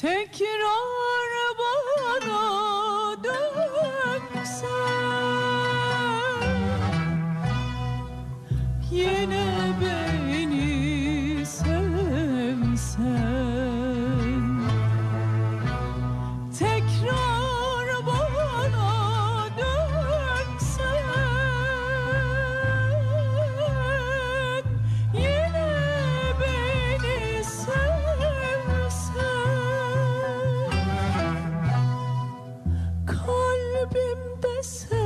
Tekrar bana kalbimde sen.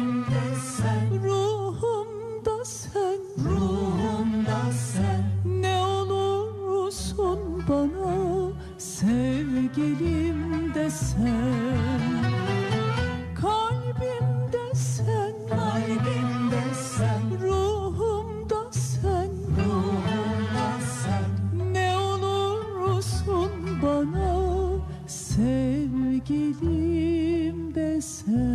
Sevgilim de sen Kalbimde sen Kalbimde sen Ruhumda sen Ruhumda sen Ne olursun bana Sevgilim de sen